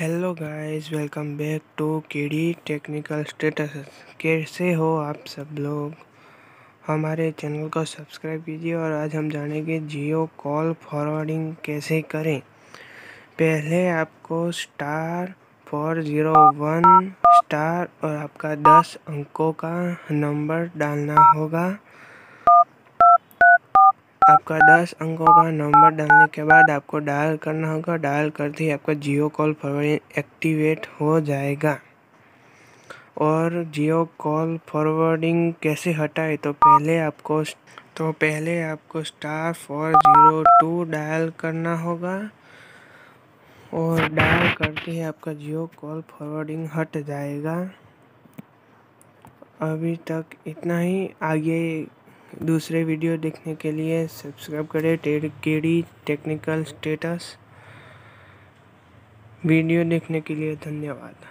Hello guys welcome back to KD technical status कैसे हो आप सब लोग? हमारे चैनल को सब्सक्राइब कीजिए और आज हम जानेंगे जियो कॉल फॉरवर्डिंग कैसे करें। पहले आपको star four zero one, star और आपका दस अंकों का नंबर डालना होगा। आपका दस अंकों का नंबर डालने के बाद आपको डायल करना होगा। डायल करते ही आपका जियो कॉल फॉरवर्डिंग एक्टिवेट हो जाएगा। और जियो कॉल फॉरवर्डिंग कैसे हटाए? तो पहले आपको तो पहले आपको star four zero two dial करना होगा। और डायल करते ही आपका जियो कॉल फॉरवर्डिंग हट जाएगा। अभी तक इतना ही। आगे दूसरे वीडियो देखने के लिए सब्सक्राइब करें केडी टेक्निकल स्टेटस। वीडियो देखने के लिए धन्यवाद।